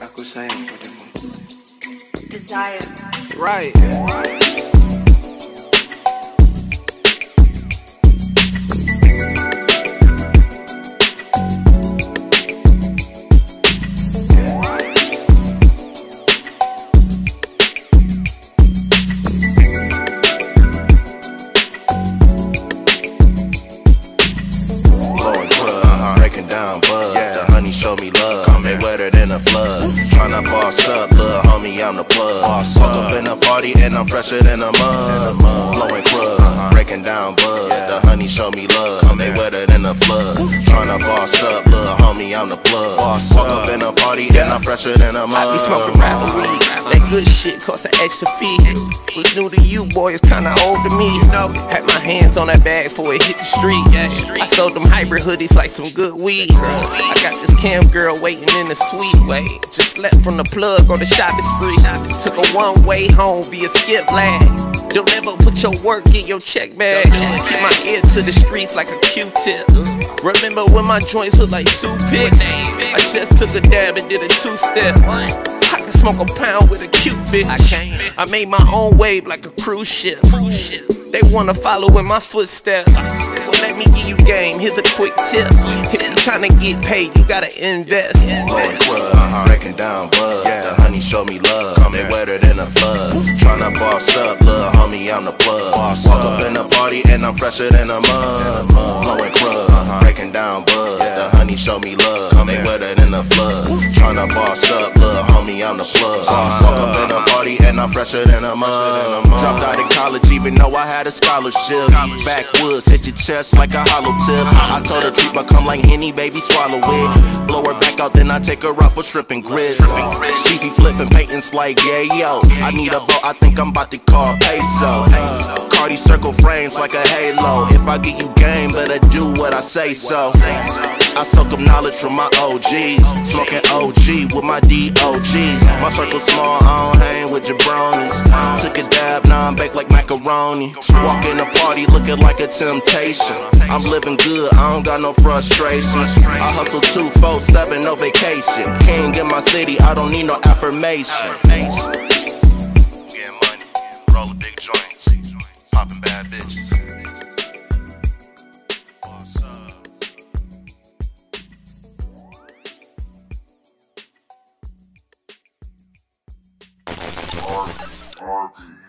Aku sayang padamu. Desire. Right. Blowing club, uh-huh. breaking down bud. The honey show me love, they wetter than a flood. Tryna boss up, little homie, I'm the plug. Boss Walk up in a party and I'm fresher than a mud. Blowing club, uh-huh. breaking down bud. The honey show me love, they wetter than a flood. Tryna boss up, little homie, I'm the plug. Walk up in a party and I'm fresher than a mud. I be smoking rapper weed. That good shit cost an extra fee. Was new to you, boy, it's kinda old to me. Had my hands on that bag before it hit the street. I sold them hybrid hoodies like some good weed. I got this cam girl waiting in the suite. Just left from the plug on the shopping spree. Took a one way home via skip lag. Don't ever put your work in your check bag. Keep my ear to the streets like a Q-tip. Remember when my joints look like toothpicks? I just took a dab and did a two-step. I can smoke a pound with a cute bitch. I can. I made my own wave like a cruise ship. Cruise ship. They wanna follow in my footsteps. Well, let me give you game. Here's a quick tip. If you tryna get paid, you gotta invest. Blowing club, breaking down bud. The honey show me love, they wetter than a flood. Tryna boss up, little homie, I'm the plug. Walk up in the party and I'm fresher than a mud. Blowing club, uh-huh. breaking down bud. The honey show me love, they wetter than a flood. Tryna boss up, little homie, I'm the plug. Walk up in the party and I'm fresher than a mud. Dropped out of college even though I had a scholarship. Backwoods hit your chest like a hollow tip. I told her treat my come like Henny, baby, swallow it. Blow her back out, then I take her out for shrimp and grits. She be flipping patents like yeah yo. I need a boat, I think I'm about to call Peso. Cardi circle frames like a halo. If I give you game, better do what I say so. I soak up knowledge from my OGs. Smoking OG with my DOGs. My circle small, I don't hang with jabronis. Took a dab, now I'm baked like macaroni. Walk in the party looking like a temptation. I'm living good, I don't got no frustrations. I hustle 247, no vacation. King in my city, I don't need no affirmation. RP.